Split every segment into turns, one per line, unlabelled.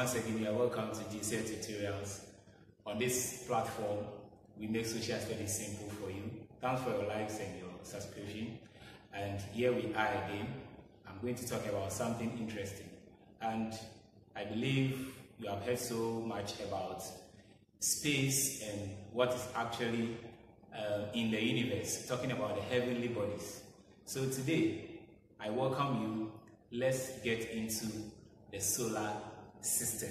once again you are welcome to Jsel Tutorials. On this platform, we make social studies simple for you. Thanks for your likes and your subscription. And here we are again. I'm going to talk about something interesting. And I believe you have heard so much about space and what is actually uh, in the universe, talking about the heavenly bodies. So today, I welcome you. Let's get into the solar system.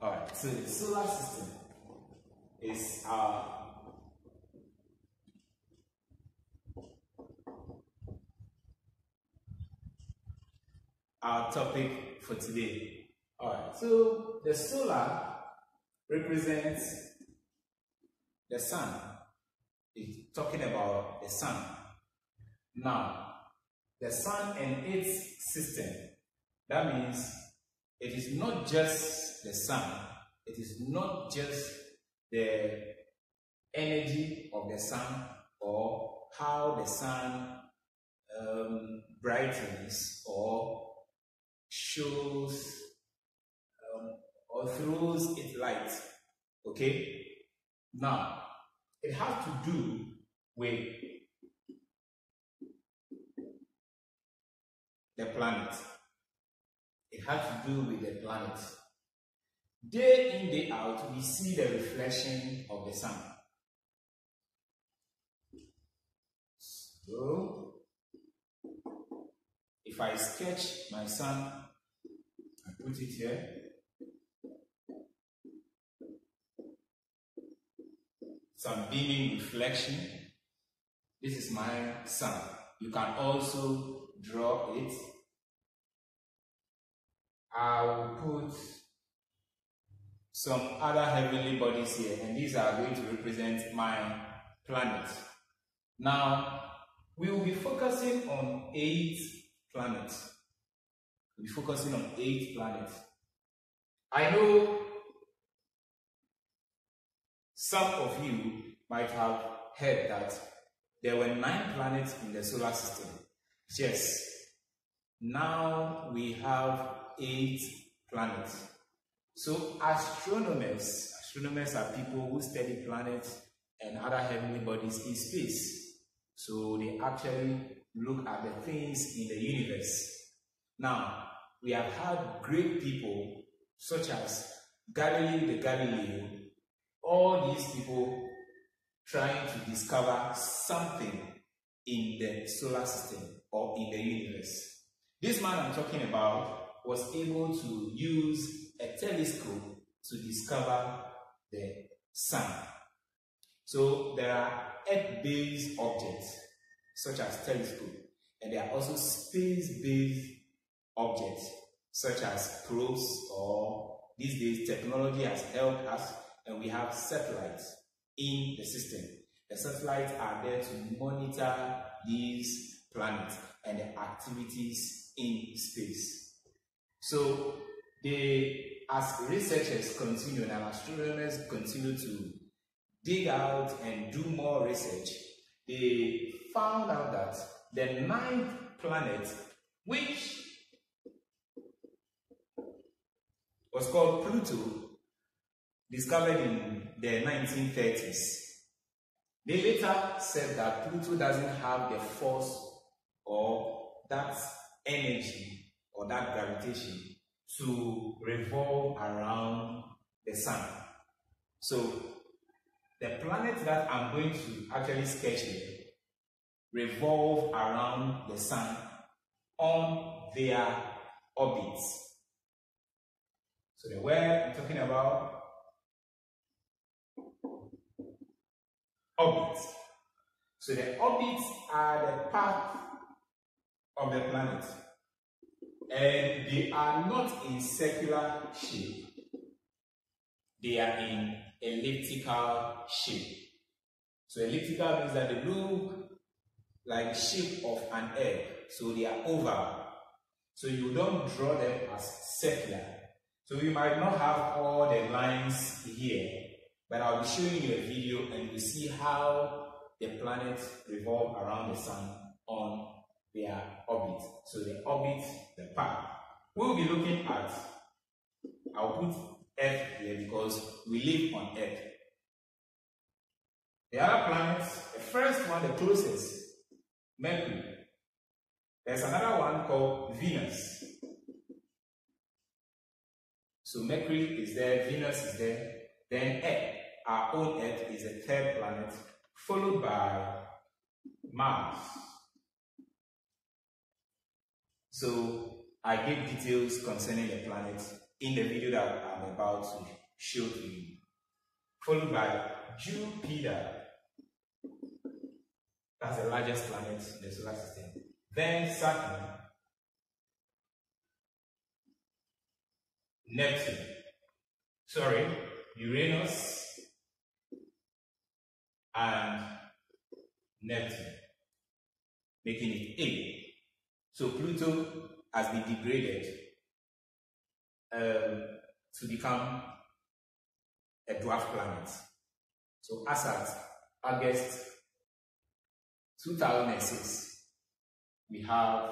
All right, so the solar system is our our topic for today. All right, so the solar represents the sun. It's talking about the sun. Now, the sun and its system that means it is not just the sun, it is not just the energy of the sun or how the sun um, brightens or shows um, or throws its light. Okay? Now, it has to do with the planet. It has to do with the planet. Day in, day out, we see the reflection of the sun. So, if I sketch my sun, I put it here. Some beaming reflection. This is my sun. You can also draw it I will put some other heavenly bodies here, and these are going to represent my planet. Now, we will be focusing on eight planets. We'll be focusing on eight planets. I know some of you might have heard that there were nine planets in the solar system. Yes. Now we have eight planets. So astronomers, astronomers are people who study planets and other heavenly bodies in space. So they actually look at the things in the universe. Now, we have had great people such as Galileo the Galileo, all these people trying to discover something in the solar system or in the universe. This man I'm talking about was able to use a telescope to discover the sun. So there are earth-based objects such as telescope and there are also space-based objects such as probes or these days technology has helped us and we have satellites in the system. The satellites are there to monitor these planets and the activities in space. So they, as researchers continue and astronomers continue to dig out and do more research, they found out that the ninth planet, which was called Pluto, discovered in the 1930s. They later said that Pluto doesn't have the force or that energy or that gravitation to revolve around the sun. So the planets that I'm going to actually sketch here revolve around the sun on their orbits. So the word I'm talking about orbits. So the orbits are the path of the planet and they are not in circular shape. They are in elliptical shape. So elliptical means that they look like shape of an egg. So they are oval. So you don't draw them as circular. So you might not have all the lines here, but I'll be showing you a video and you see how the planets revolve around the sun on their orbit. So the orbit, the path. We'll be looking at I'll put Earth here because we live on Earth. The other planets, the first one, the closest, Mercury. There's another one called Venus. So Mercury is there, Venus is there, then Earth, our own Earth, is the third planet, followed by Mars. So I gave details concerning the planets in the video that I'm about to show to you. Followed by Jupiter. That's the largest planet in the solar system. Then Saturn, Neptune, sorry, Uranus, and Neptune, making it A. So Pluto has been degraded um, to become a dwarf planet. So as at August 2006, we have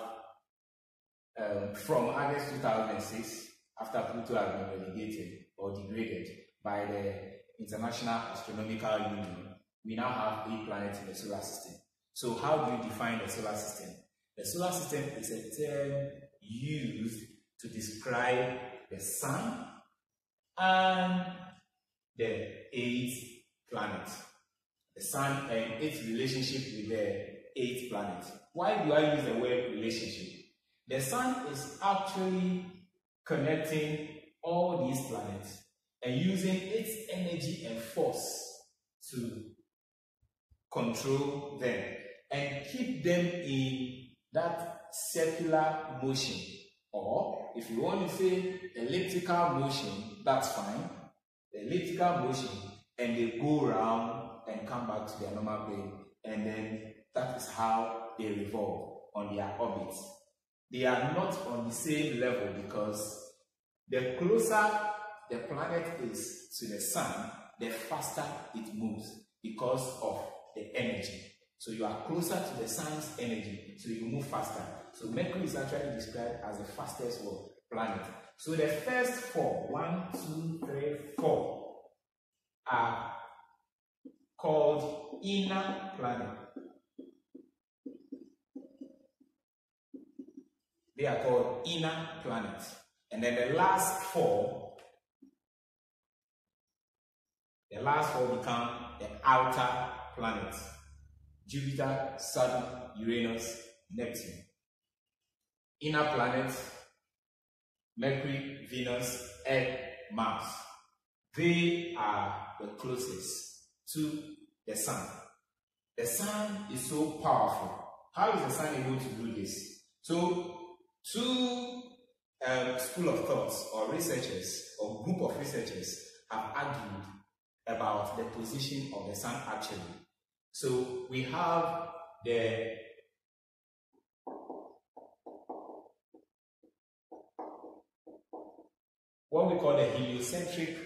um, from August 2006, after Pluto had been relegated or degraded by the International Astronomical Union, we now have eight planets in the solar system. So how do you define the solar system? The solar system is a term used to describe the sun and the eight planets. The sun and its relationship with the eight planets. Why do I use the word relationship? The sun is actually connecting all these planets and using its energy and force to control them and keep them in that circular motion. Or if you want to say elliptical motion, that's fine. The elliptical motion, and they go around and come back to their normal plane, and then that is how they revolve on their orbits. They are not on the same level because the closer the planet is to the sun, the faster it moves because of the energy. So you are closer to the sun's energy, so you move faster. So Mercury is actually described as the fastest planet. So the first four, one, two, three, four, are called inner planet. They are called inner planets. And then the last four, the last four become the outer planets. Jupiter, Saturn, Uranus, Neptune. Inner planets, Mercury, Venus, Earth, Mars. They are the closest to the sun. The sun is so powerful. How is the sun able to do this? So, two um, school of thoughts or researchers or group of researchers have argued about the position of the sun actually. So we have the what we call the heliocentric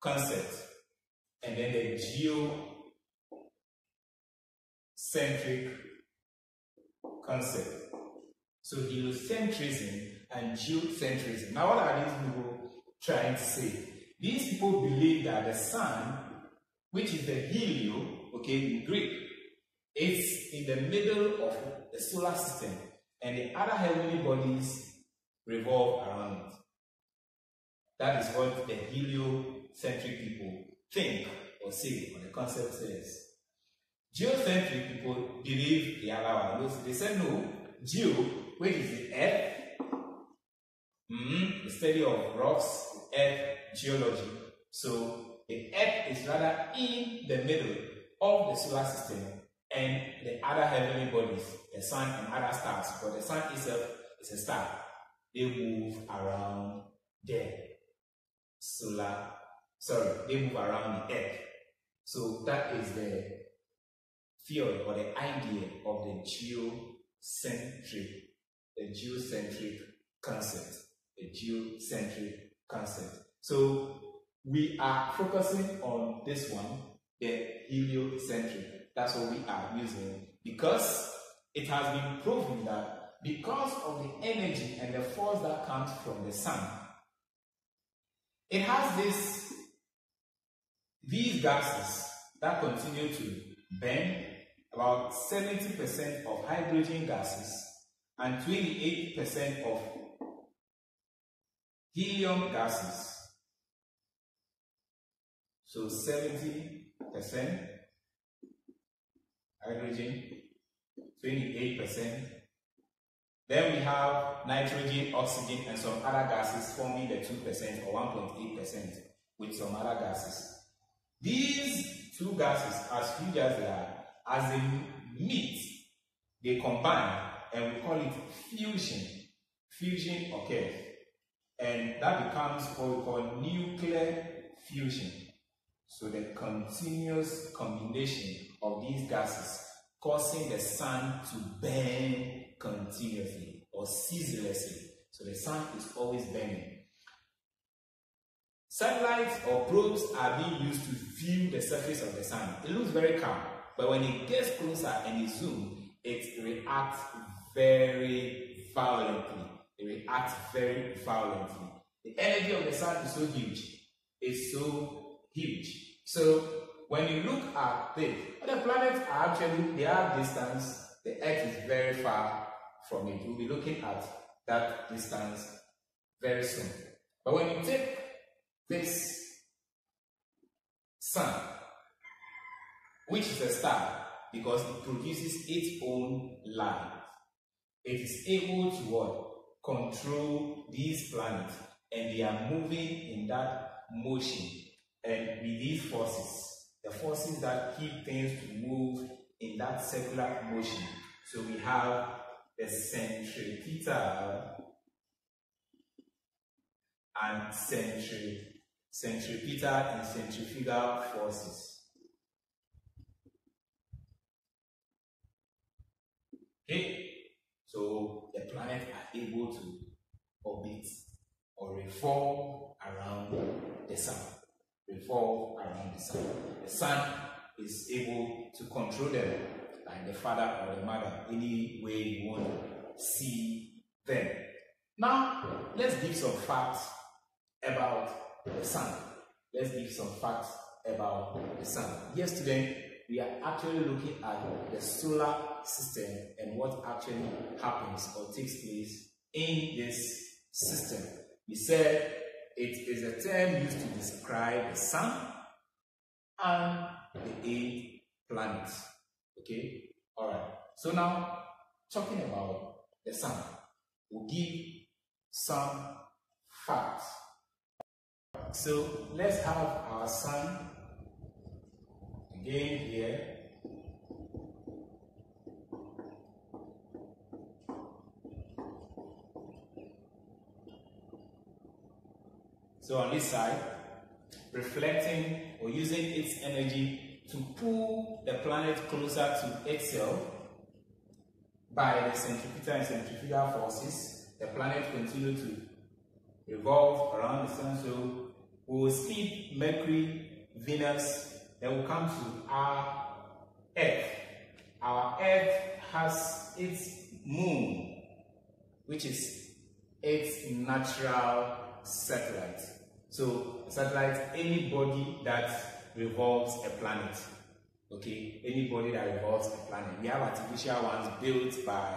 concept and then the geocentric concept. So heliocentrism and geocentrism. Now, what are these people trying to say? These people believe that the sun, which is the helio, okay, in Greek, It's in the middle of the solar system, and the other heavenly bodies revolve around it. That is what the heliocentric people think or say, or the concept says. Geocentric people believe the other one. They say no, geo, which is the earth, Mm, the study of rocks, earth geology. So the earth is rather in the middle of the solar system and the other heavenly bodies, the sun and other stars, but the sun itself is a star. They move around the solar, sorry, they move around the earth. So that is the theory or the idea of the geocentric, the geocentric concept a geocentric concept. So we are focusing on this one, the heliocentric. That's what we are using because it has been proven that because of the energy and the force that comes from the sun, it has this these gases that continue to burn about 70% of hydrogen gases and 28% of helium gases. So 70% hydrogen, 28%. Then we have nitrogen, oxygen, and some other gases forming the 2% or 1.8% with some other gases. These two gases, as huge as they are, as they meet, they combine, and we call it fusion. Fusion occurs, and that becomes what we call nuclear fusion. So the continuous combination of these gases causing the sun to burn continuously or ceaselessly. So the sun is always burning. Satellites or probes are being used to view the surface of the sun. It looks very calm, but when it gets closer and you zoom, it reacts very violently. It reacts very violently. The energy of the sun is so huge. It's so huge. So when you look at this, the planets are actually they are distance. The Earth is very far from it. We'll be looking at that distance very soon. But when you take this sun, which is a star, because it produces its own light, it is able to what? Control these planets, and they are moving in that motion. And with these forces, the forces that keep things to move in that circular motion. So we have the centripetal and centripetal centripetal and centrifugal forces. Okay, so the planets are able to orbit or revolve around the sun. Revolve around the sun. The sun is able to control them like the father or the mother, any way you want to see them. Now, let's give some facts about the sun. Let's give some facts about the sun. Yesterday, we are actually looking at the solar system and what actually happens or takes place in this system. We said it is a term used to describe the sun and the eight planets. Okay? Alright. So now, talking about the sun, we'll give some facts so let's have our sun again here. So on this side, reflecting or using its energy to pull the planet closer to itself by the centripetal and centrifugal forces, the planet continues to revolve around the sun. So we will skip Mercury, Venus, then we'll come to our Earth. Our Earth has its moon, which is its natural satellite. So, satellite, anybody that revolves a planet. Okay, anybody that revolves a planet. We have artificial ones built by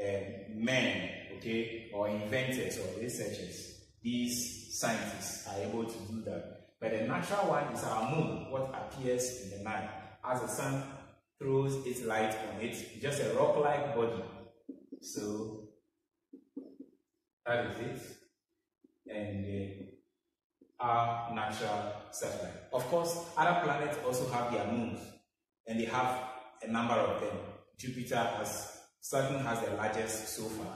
um, men, okay, or inventors or researchers. These scientists are able to do that. But the natural one is our moon, what appears in the night. As the sun throws its light on it, just a rock-like body. So that is it. And uh, our natural satellite. Of course, other planets also have their moons, and they have a number of them. Jupiter has Saturn has the largest so far.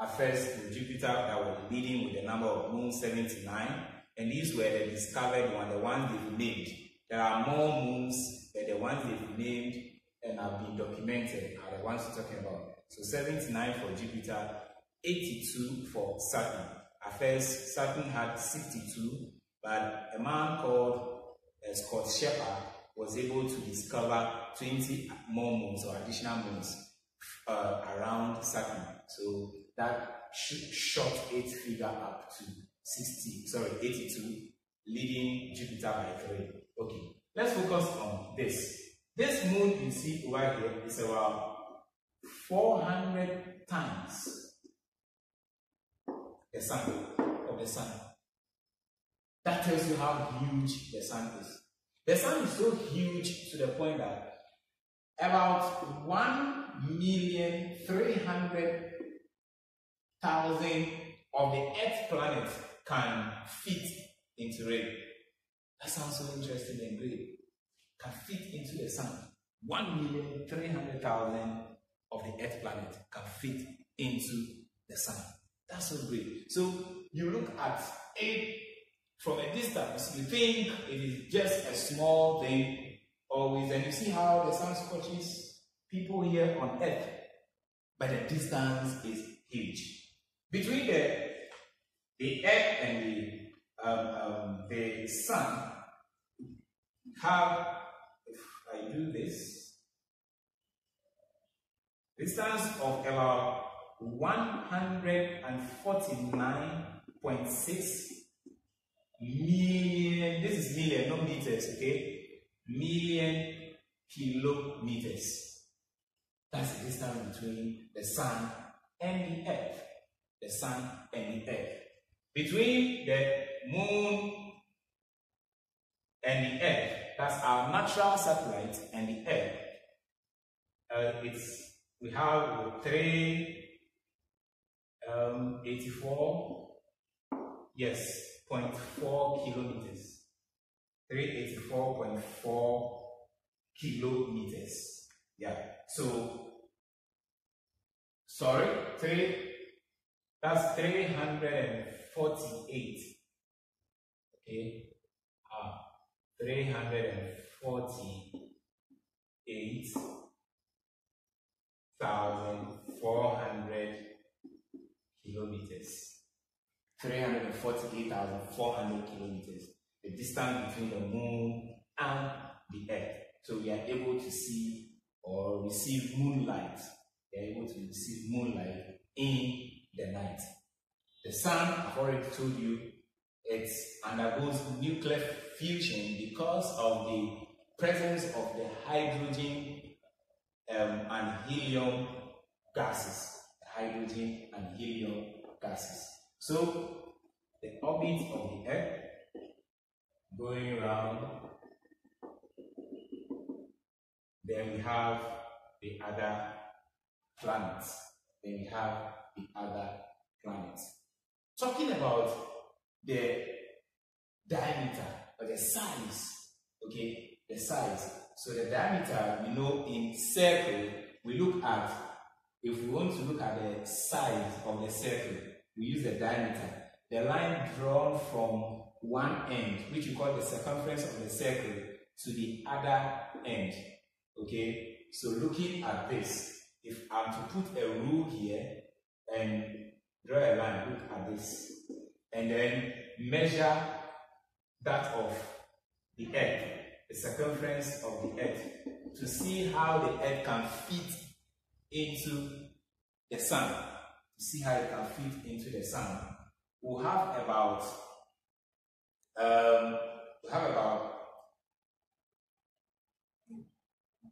At first, it was Jupiter that was leading with the number of moons 79, and these were the discovered ones, the ones they've named. There are more moons, but the ones they've named and have been documented are the ones we're talking about. So 79 for Jupiter, 82 for Saturn. At first, Saturn had 62, but a man called uh, Scott Sheppard was able to discover 20 more moons or additional moons uh, around Saturn. So that shot its figure up to 60, sorry, 82, leading Jupiter by 3. Okay, let's focus on this. This moon you see over here is about 400 times the sun of the sun. That tells you how huge the sun is. The sun is so huge to the point that about 1 million 300 thousand of the earth planet can fit into it. That sounds so interesting and great. Can fit into the sun. 1,300,000 of the earth planet can fit into the sun. That's so great. So you look at it from a distance, you think it is just a small thing always, and you see how the sun scorches people here on earth, but the distance is huge. Between the, the earth and the, um, um, the sun, have, if I do this, distance of about 149.6 million, this is million, not meters, okay? Million kilometers. That's the distance between the sun and the earth the sun and the earth. Between the moon and the earth, that's our natural satellite and the earth, uh, it's we have three um, 84 yes 0.4 kilometers 384.4 kilometers yeah so sorry three that's 348. Okay. Uh, 348,400 348,400 kilometers. The distance between the moon and the earth. So we are able to see or receive moonlight. We are able to receive moonlight in the night. The sun, I've already told you, it undergoes nuclear fusion because of the presence of the hydrogen um, and helium gases. Hydrogen and helium gases. So, the orbit of the Earth going around, then we have the other planets. Then we have the other planets. Talking about the diameter or the size, okay, the size. So the diameter, we know in circle, we look at, if we want to look at the size of the circle, we use the diameter. The line drawn from one end, which we call the circumference of the circle, to the other end. Okay, so looking at this, if I'm to put a rule here, and draw a line, look at this, and then measure that of the earth, the circumference of the earth, to see how the earth can fit into the sun. See how it can fit into the sun. We'll have about um, we'll have about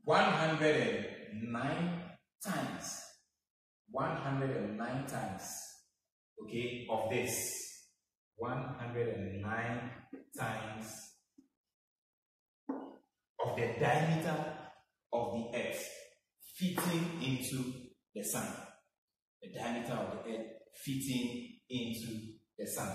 109 times 109 times, okay, of this. 109 times of the diameter of the earth fitting into the sun. The diameter of the earth fitting into the sun.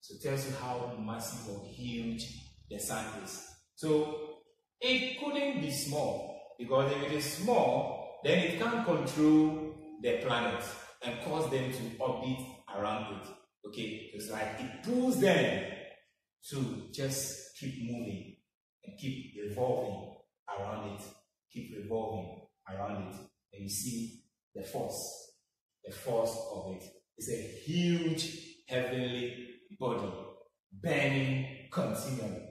So it tells you how massive or huge the sun is. So it couldn't be small because if it is small, then it can't control the planet and cause them to orbit around it. Okay, it's like it pulls them to just keep moving and keep revolving around it, keep revolving around it. And you see the force, the force of it. It's a huge heavenly body burning continually.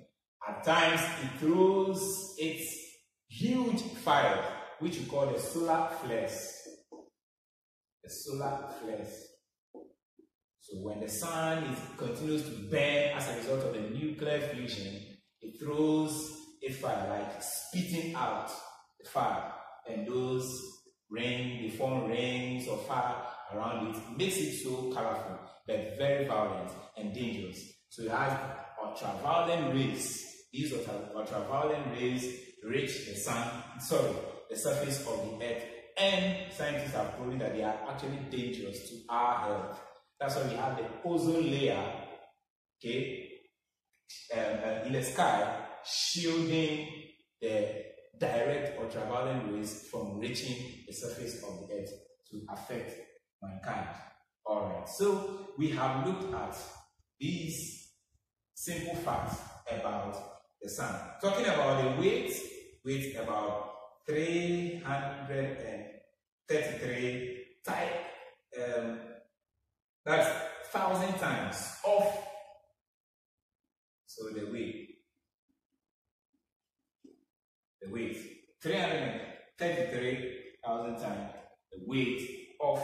At times it throws its huge fire, which we call the solar flares, the solar flares. So when the sun is, continues to burn as a result of the nuclear fusion, it throws a fire, like spitting out the fire, and those rain, the form rings of fire around it, makes it so colorful, but very violent and dangerous. So it has ultraviolet rays. These ultraviolet rays reach the sun, sorry, the surface of the earth, and scientists have proven that they are actually dangerous to our health. That's why we have the ozone layer, okay, um, uh, in the sky, shielding the direct ultraviolet rays from reaching the surface of the earth to affect mankind. All right, so we have looked at these simple facts about the sun. Talking about the weight, weight about 333 type um, that's thousand times off. So the weight, weight, 333,000 times the weight of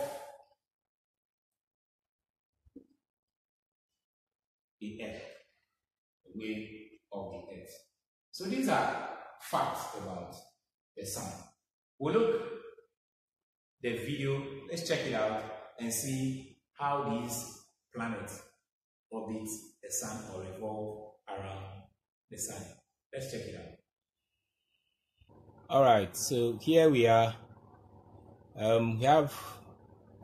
the earth, the weight of the earth. So these are facts about the sun. We'll look the video, let's check it out and see how these planets orbit the sun or revolve around the sun. Let's check it out. All right, so here we are. Um, we have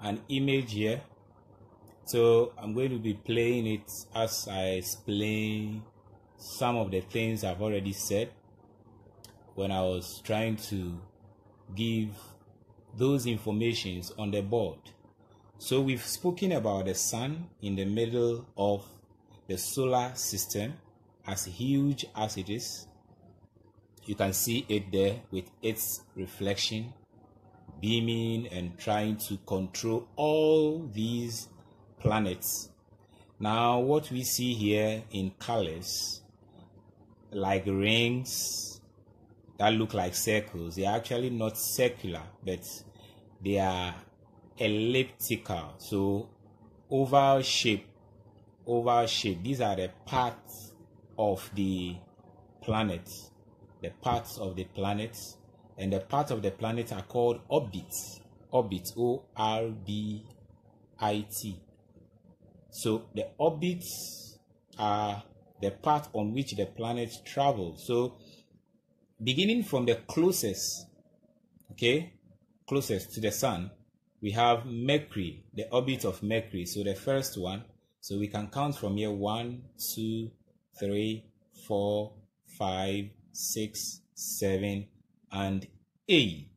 an image here. So I'm going to be playing it as I explain some of the things I've already said when I was trying to give those informations on the board. So we've spoken about the sun in the middle of the solar system as huge as it is. You can see it there with its reflection beaming and trying to control all these planets. Now, what we see here in colors, like rings that look like circles, they are actually not circular, but they are elliptical so oval shape oval shape these are the parts of the planet the parts of the planet and the parts of the planet are called orbits. Orbits o r b i t. So the orbits are the part on which the planet travels. So beginning from the closest okay closest to the sun we have Mercury, the orbit of Mercury. So the first one, so we can count from here one, two, three, four, five, six, seven, and eight.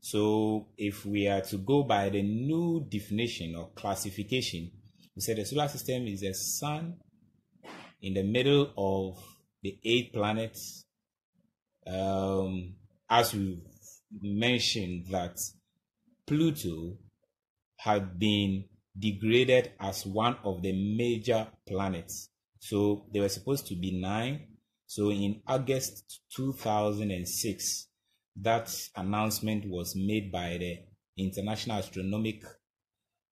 So if we are to go by the new definition or classification, we say the solar system is the sun in the middle of the eight planets. Um, as we mentioned that Pluto had been degraded as one of the major planets. So they were supposed to be nine. So in August 2006, that announcement was made by the International Astronomic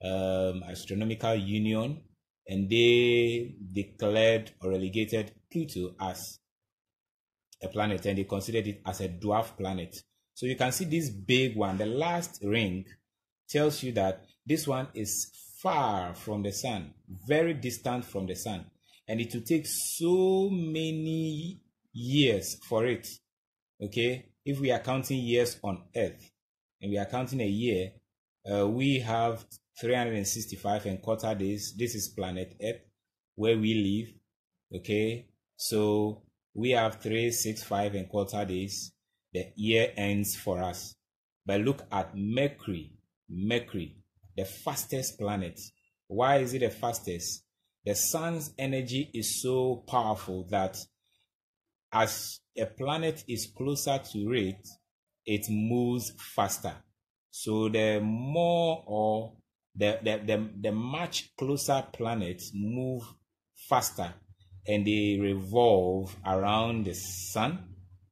um, Astronomical Union, and they declared or relegated Pluto as a planet, and they considered it as a dwarf planet. So you can see this big one, the last ring tells you that this one is far from the sun, very distant from the sun. And it will take so many years for it. Okay? If we are counting years on earth and we are counting a year, uh, we have 365 and quarter days. This is planet Earth where we live. Okay? So we have 365 and quarter days the year ends for us. But look at Mercury. Mercury, the fastest planet. Why is it the fastest? The sun's energy is so powerful that as a planet is closer to it, it moves faster. So the more or the, the, the, the much closer planets move faster and they revolve around the sun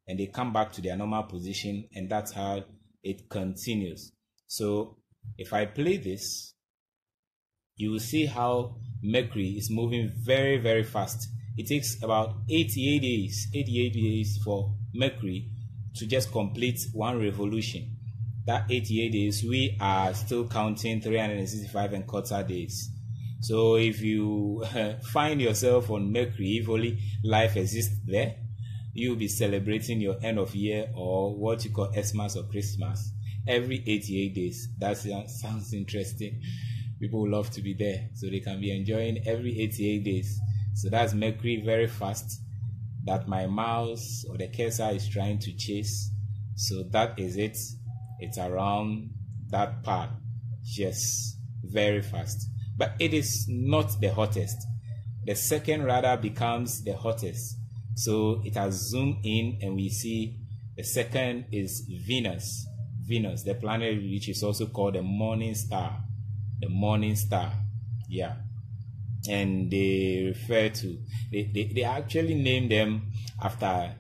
and they come back to their normal position and that's how it continues so if i play this you will see how Mercury is moving very, very fast. It takes about 88 days, 88 days for Mercury to just complete one revolution. That 88 days, we are still counting 365 and quarter days. So if you find yourself on Mercury, if only life exists there, you'll be celebrating your end of year or what you call Xmas or Christmas every 88 days. That sounds interesting. People love to be there, so they can be enjoying every 88 days. So that's Mercury very fast that my mouse or the cursor is trying to chase. So that is it. It's around that part. Yes, very fast. But it is not the hottest. The second radar becomes the hottest. So it has zoomed in and we see the second is Venus. Venus, the planet which is also called the morning star. The morning star. Yeah. And they refer to, they, they, they actually name them after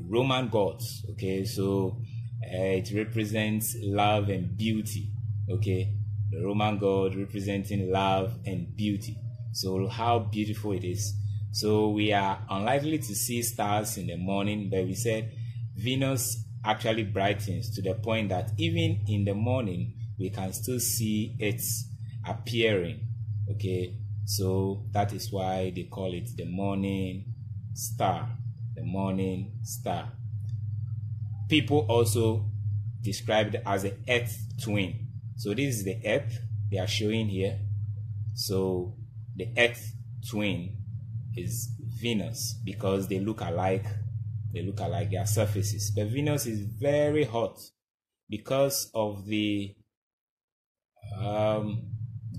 Roman gods. Okay. So uh, it represents love and beauty. Okay. The Roman god representing love and beauty. So how beautiful it is. So we are unlikely to see stars in the morning, but we said Venus actually brightens to the point that even in the morning we can still see it appearing. Okay, so that is why they call it the morning star. The morning star. People also described as the earth twin. So this is the earth they are showing here. So the earth twin is Venus because they look alike. They look alike their surfaces. But Venus is very hot because of the um,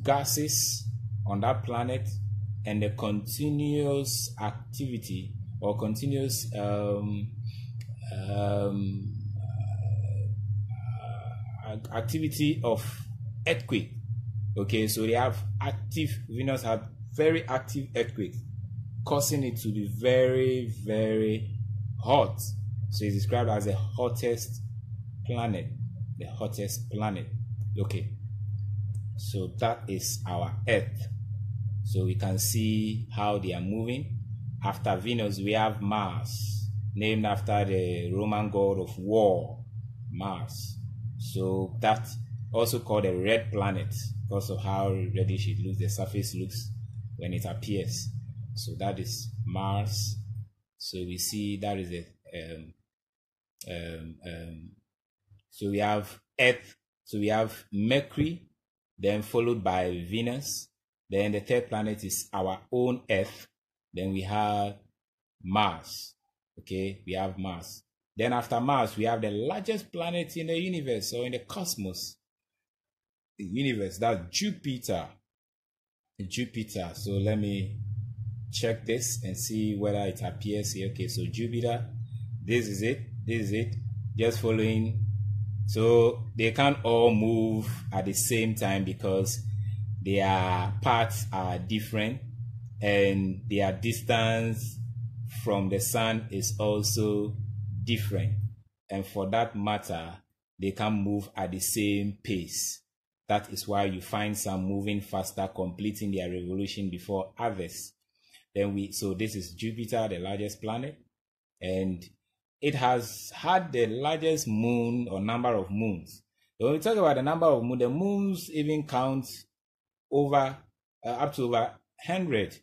gases on that planet and the continuous activity or continuous um, um, uh, activity of earthquake. Okay, so they have active Venus have very active earthquakes causing it to be very, very hot. So it's described as the hottest planet. The hottest planet. Okay. So that is our Earth. So we can see how they are moving. After Venus, we have Mars, named after the Roman god of war, Mars. So that also called a red planet because of how reddish it looks, the surface looks when it appears. So that is Mars. So we see that is a um, um, um, so we have Earth. So we have Mercury, then followed by Venus. Then the third planet is our own Earth. Then we have Mars. Okay, we have Mars. Then after Mars, we have the largest planet in the universe or in the cosmos. The universe, that's Jupiter. Jupiter. So let me check this and see whether it appears here. Okay, so Jupiter, this is it, this is it, just following. So they can't all move at the same time because their paths are different and their distance from the sun is also different. And for that matter, they can move at the same pace. That is why you find some moving faster, completing their revolution before others. Then we so this is Jupiter, the largest planet, and it has had the largest moon or number of moons. When we talk about the number of moons, the moons even count over uh, up to over hundred.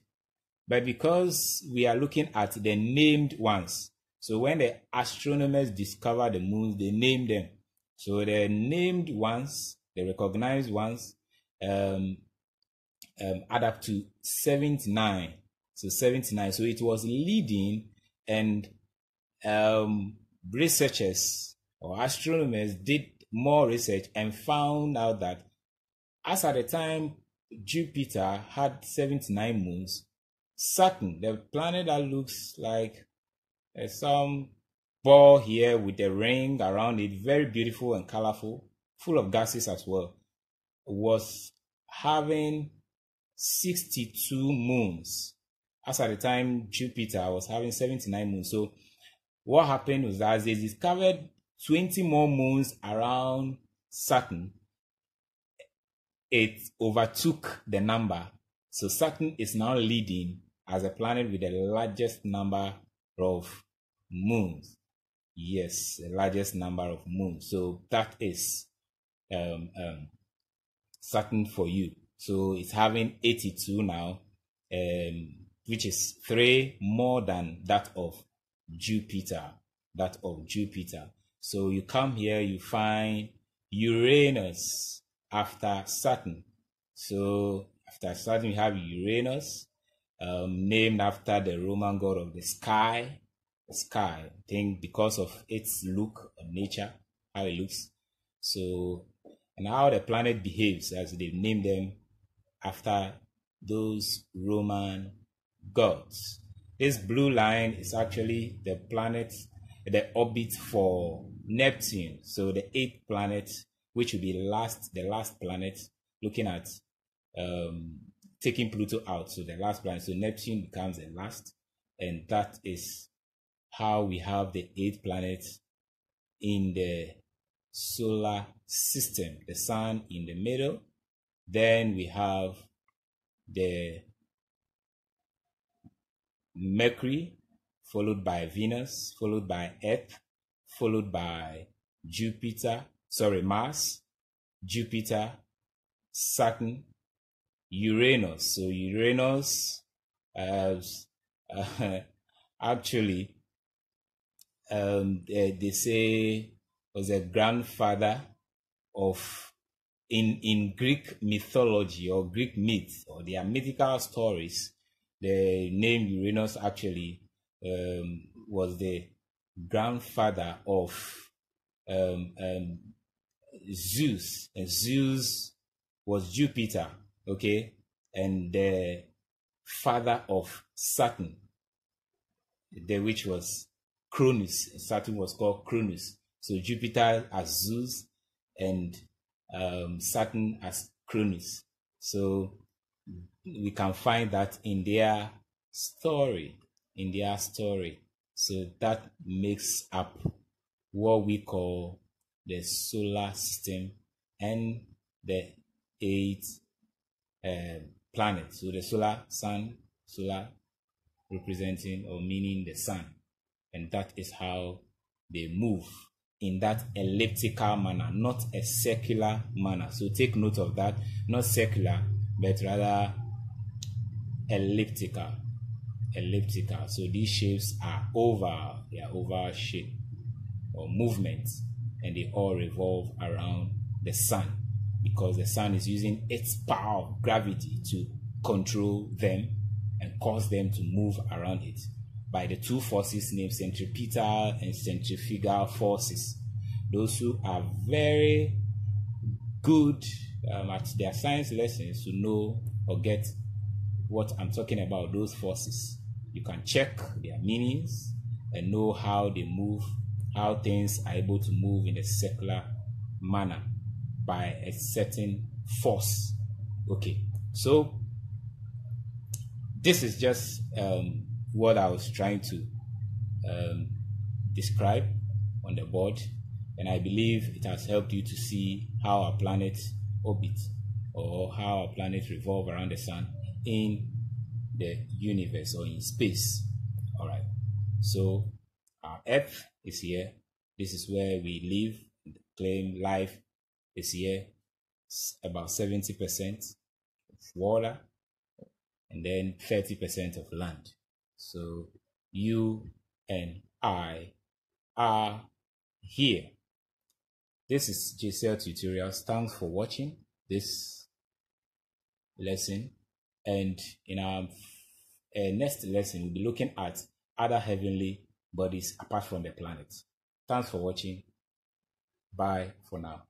But because we are looking at the named ones, so when the astronomers discover the moons, they name them. So the named ones, the recognized ones, um, um, add up to 79. So 79. So it was leading and um, researchers or astronomers did more research and found out that as at the time Jupiter had 79 moons, Saturn, the planet that looks like uh, some ball here with a ring around it, very beautiful and colorful, full of gases as well, was having 62 moons as at the time Jupiter was having 79 moons. So what happened was that they discovered 20 more moons around Saturn. it overtook the number. So Saturn is now leading as a planet with the largest number of moons. Yes, the largest number of moons. So that is um, um, Saturn for you. So it's having 82 now, um, which is three more than that of Jupiter. That of Jupiter. So you come here, you find Uranus after Saturn. So after Saturn, you have Uranus, um, named after the Roman god of the sky. The sky, I think, because of its look or nature, how it looks. So, and how the planet behaves, as they name them after those Roman gods. This blue line is actually the planet, the orbit for Neptune. So the eighth planet, which will be last, the last planet, looking at um, taking Pluto out. So the last planet. So Neptune becomes the last, and that is how we have the eighth planet in the solar system. The sun in the middle. Then we have the Mercury, followed by Venus, followed by Earth, followed by Jupiter, sorry, Mars, Jupiter, Saturn, Uranus. So Uranus uh, actually um, they, they say was a grandfather of in in Greek mythology or Greek myth or their mythical stories. The name Uranus actually um, was the grandfather of um, um, Zeus, and Zeus was Jupiter, okay, and the father of Saturn, the which was Cronus. Saturn was called Cronus. So Jupiter as Zeus and um, Saturn as Cronus. So we can find that in their story, in their story. So that makes up what we call the solar system and the eight uh, planets. So the solar sun, solar representing or meaning the sun. And that is how they move in that elliptical manner, not a circular manner. So take note of that, not circular, but rather elliptical elliptical. So these shapes are oval, they are oval shape or movements, and they all revolve around the sun because the sun is using its power of gravity to control them and cause them to move around it by the two forces named centripetal and centrifugal forces. Those who are very good um, at their science lessons to know or get what I'm talking about, those forces. You can check their meanings and know how they move, how things are able to move in a circular manner by a certain force. Okay, so this is just um, what I was trying to um, describe on the board, and I believe it has helped you to see how our planet orbits or how our planet revolve around the sun in the universe or in space. All right. So our Earth is here. This is where we live, claim life is here. It's about 70% of water and then 30% of land. So you and I are here. This is Jsel Tutorials. Thanks for watching this lesson. And in our uh, next lesson, we'll be looking at other heavenly bodies apart from the planet. Thanks for watching. Bye for now.